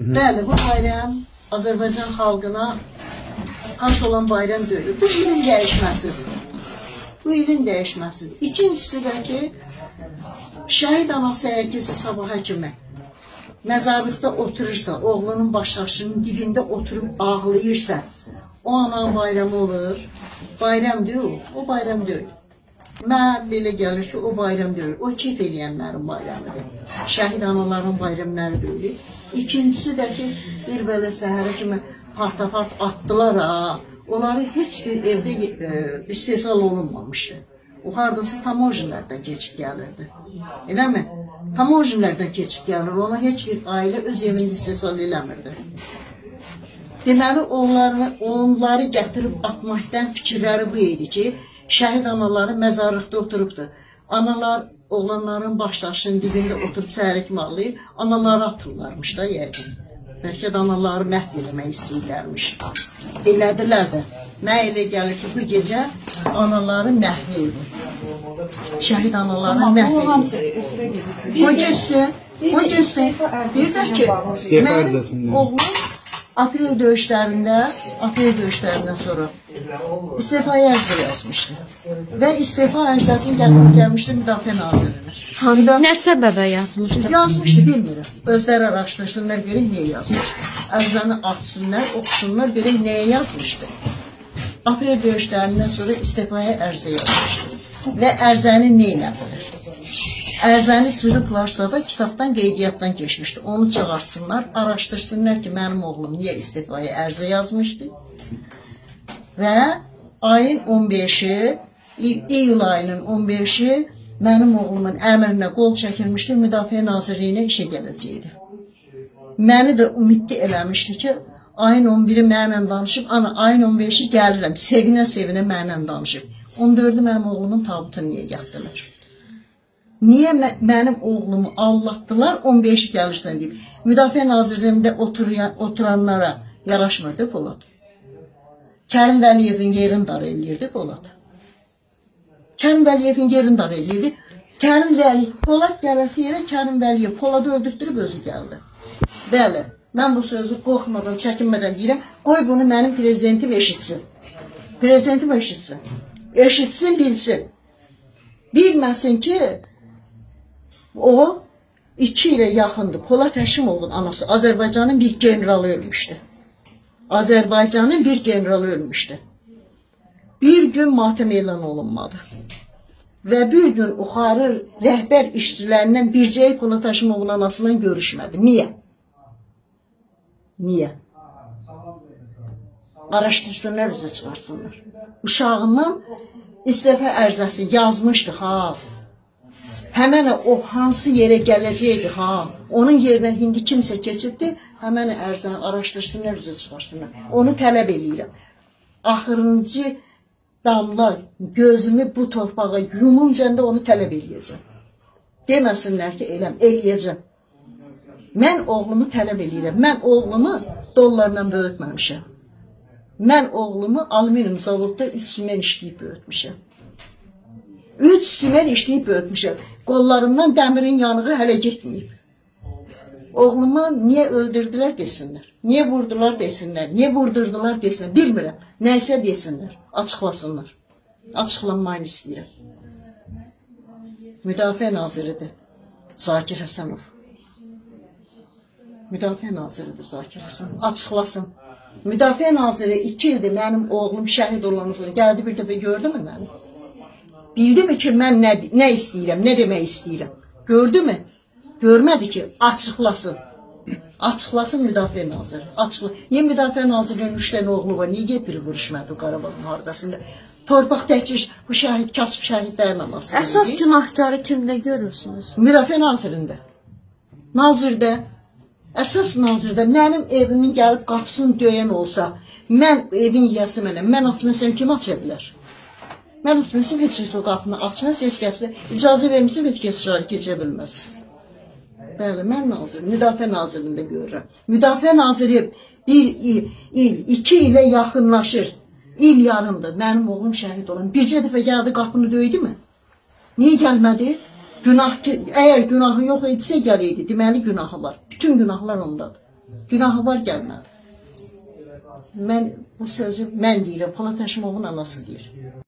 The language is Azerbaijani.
Bəli, bu bayram Azərbaycan xalqına xas olan bayram deyil. Bu ilin dəyişməsidir. Bu ilin dəyişməsidir. İkincisi də ki, şəhid anası əgər gecə sabaha kimi məzarlıqda oturursa, oğlunun başdaşının dibində oturub ağlayırsa, o ananın bayramı olur. Bayram deyil, o bayram deyil. Mən belə gəlir ki, o bayram deyil, o keyf eləyənlərin bayramıdır. Şəhid anaların bayramları deyil. İkincisi də ki, bir belə səhərə kimi partapart atdılar ha. Onları heç bir evdə e, istehsal olunmamışdı. O hardasa tamojilərdən keçib gəlirdi. Eləmi? Tamojilərdən keçib gəlir. Ona heç bir ailə öz evində istehsal eləmirdi. Deməli, onları, onları gətirib atmaqdan fikirləri bu idi ki, şəhid anaları məzarlıqda oturubdu. Analar oğlanların başdaşının dibində oturub səhərək mallayır, anaları atırlarmış da yəqin. Bəlkə də anaları məhv eləmək istəyirlərmiş. Elədilər də. Mənə elə gəlir ki, bu gecə anaları məhv edir. Şəhid anaları məhv edir. O getsin, o getsin. Bir də ki, mənim oğlum aprel döyüşlərində, aprel döyüşlərindən sonra istifaya ərizə yazmışdı. Və istifa ərizəsini gətirib gəlmişdi Müdafiə Nazirinə. Hansı nə səbəbə yazmışdı? Yazmışdı, bilmirəm. Özləri araşdırsınlar, görək niyə yazmışdı. Ərizəni açsınlar, oxusunlar, görək nəyə yazmışdı. Aprel döyüşlərindən sonra istifaya ərizə yazmışdı. Və ərizəni nə elədilir? Ərzəni cırıblarsa da kitabdan qeydiyyatdan keçmişdi. Onu çağırsınlar, araşdırsınlar ki, mənim oğlum niyə istifaya ərizə yazmışdı. Və ayın 15-i, iyul ayının 15-i mənim oğlumun əmrinə qol çəkilmişdi, Müdafiə Nazirliyinə işə gələcəkdi. Məni də ümidli eləmişdi ki, ayın 11-i mənlə danışıb, ana ayın 15-i gəlirəm, sevinə-sevinə mənlə danışıb. 14-ü mənim oğlumun tabutunu niyə yatdılar? Niyə mə mənim oğlumu allatdılar, 15 gəlirsən deyib. Müdafiə Nazirliyində oturan, oturanlara yaraşmırdı Polad. Kərim Vəliyevin yerini dar eləyirdi Polad. Kərim Vəliyevin yerini dar eləyirdi. Kərim Vəliyev, Polad gələsi yerə Kərim Vəliyev Poladı öldürtdürüb özü gəldi. Bəli, mən bu sözü qorxmadan, çəkinmədən deyirəm. Qoy bunu mənim prezidentim eşitsin. Prezidentim eşitsin. Eşitsin, bilsin. Bilməsin ki, O iki ilə yaxındır. Polad Həşimovun anası Azərbaycanın bir generalı ölmüşdü. Azərbaycanın bir generalı ölmüşdü. Bir gün matəm elan olunmadı. Və bir gün yuxarı rəhbər işçilərindən bircəyi Polad Həşimovun anasından görüşmədi. Niyə? Niyə? Araşdırsınlar, üzə çıxarsınlar. Uşağımın istifa ərzəsi yazmışdı, ha, həmən o hansı yerə gələcəkdi, ha, onun yerinə indi kimsə keçibdi, həmən ərzəni araşdırsınlar, üzə çıxarsınlar. Onu tələb eləyirəm. Axırıncı damla gözümü bu torpağa yumuncanda onu tələb eləyəcəm. Deməsinlər ki, eləm, eləyəcəm. Mən oğlumu tələb eləyirəm. Mən oğlumu dollarla böyütməmişəm. Mən oğlumu alüminium zavodda 3 men işləyib böyütmüşəm. 3 simen işləyib böyütmüşəm. Qollarımdan dəmirin yanığı hələ getməyib. Oğlumu niyə öldürdülər desinlər. Niyə vurdular desinlər. Niyə vurdurdular desinlər. Bilmirəm. Nəysə desinlər. Açıqlasınlar. Açıqlanmayını istəyirəm. Müdafiə naziridir. Zakir Həsənov. Müdafiə naziridir Zakir Həsənov. Açıqlasın. Müdafiə naziri 2 ildir mənim oğlum şəhid olandan sonra gəldi bir dəfə gördü mü məni? Bildimi ki, mən nə, nə istəyirəm, nə demək istəyirəm. Gördü mü? Görmədi ki, açıqlasın. Açıqlasın Müdafiə Naziri. Açıqla. Niyə Müdafiə Nazirinin üç dənə oğlu var? Niyə biri vuruşmadı Qarabağ müharibəsində? Torpaq təhcir bu şəhid, kasıb şəhidlərin anası. Əsas günahkarı kimdə görürsünüz? Müdafiə Nazirində. Nazirdə. Əsas nazirdə mənim evimin gəlib qapısını döyən olsa, mən evin yiyəsi mənəm, mən açmasam kim aça bilər? Mən tutmuşum, heç kəs o qapını açmaz, heç kəs də icazə vermişim, heç kəs şahid keçə bilməz. Bəli, mən nazir, müdafiə nazirində görürəm. Müdafiə naziri bir il, il, iki ilə yaxınlaşır. İl yarımdır, mənim oğlum şəhid olan. Bircə dəfə gəldi, qapını döydü mü? Niyə gəlmədi? Günah, əgər günahı yox idisə gələydi, deməli günahı var. Bütün günahlar ondadır. Günahı var gəlmədi. Mən bu sözü mən deyirəm, Polat Həşimovun anası deyir.